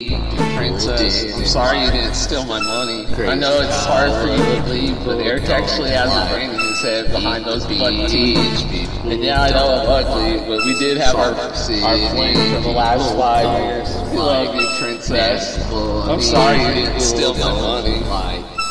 Princess, uh, I'm sorry you didn't steal my money. I know it's hard for you to believe, but Eric actually has a brain his behind those butt teeth. And yeah, I know I'm ugly, but we did have our, our fling for the last five years. We love you, Princess. I'm sorry you didn't steal my money.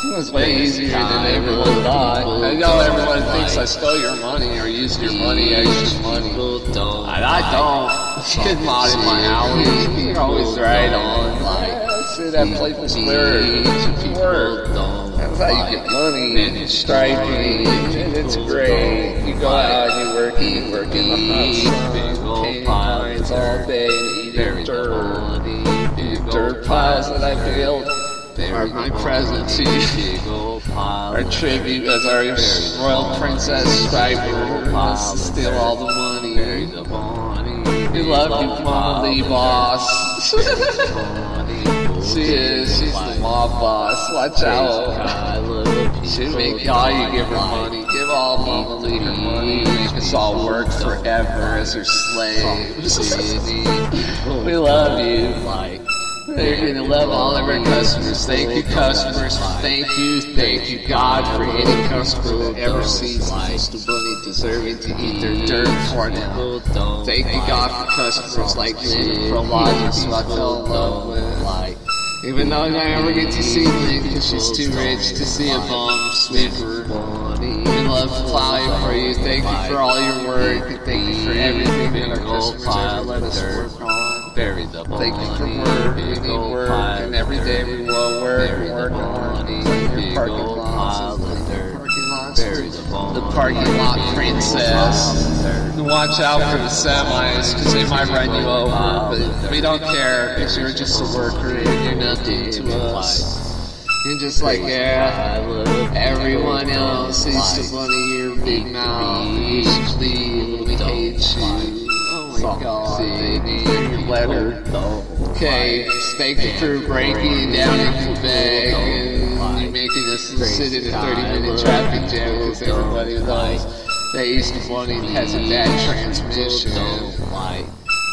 It was way easier than everyone thought. I know everyone thinks I stole your money or used your money, extra money. And I don't. Kid mod in my alley. You're always right on. Like, see that playful spirit. Word. That's how you get money and striping. And it's great. You go out you work you work in the hot sun. All day and eat dirt. Eat dirt piles that I built are my present to you. Our tribute as our royal princess striper wants to steal all the money. We love you, Mama Lee boss. She is, she's the mob boss. Watch out. She make all you give her money. Give all Mama Lee her money. Make us all work forever as her slaves. we love you. Like. They're gonna love all of our customers. Thank you, customers. Thank you, thank you, God, for any customer that ever sees Mr. Bunny deserving to eat their dirt for them. Thank you, God, for customers like me, for Logic, who I fell in love with. Even though I never get to see Link because she's too rich to see a bum sweeper. We love flying for you. Thank you for all your work. And thank you for everything that our customers ever let us work on. Thank you for work. We need work. And every day we will work and work on your parking lots. Parking lots. The parking lot princess. Watch out for the semis because they might run you over. But we don't care because you're just a worker and you're nothing to us. You're just like, yeah, everyone else is the bunny your big mouth. You should leave. We hate you. Oh my god. Your letter. Okay, thank you for breaking down in Quebec you sit in a 30 minute traffic jam because everybody knows that Estabunne has a bad transmission.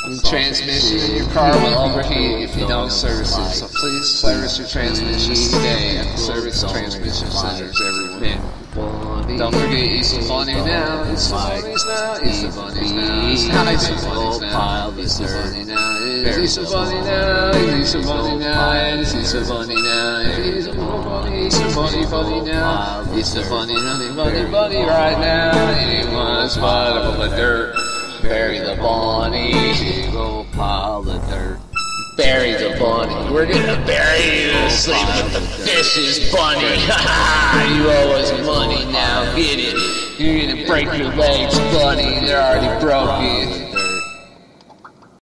The transmission in your car will overheat if you don't service it. So please service your transmission today at the service transmission centers everywhere. Don't forget Estabunne now. Estabunne's now. Estabunne's now. Estabunne's now. Estabunne now. Estabunne now. Estabunne now. Estabunne now. Estabunne. Easter Bunny Bunny now. Estabunne Bunny Bunny Bunny right now. Anyone's bottom of the dirt. Bury the bunny. Go pile of dirt. Bury the bunny. We're gonna bury you to sleep with the fishes, bunny. you owe us money now. Get it. You're gonna break your legs, bunny. They're already broken.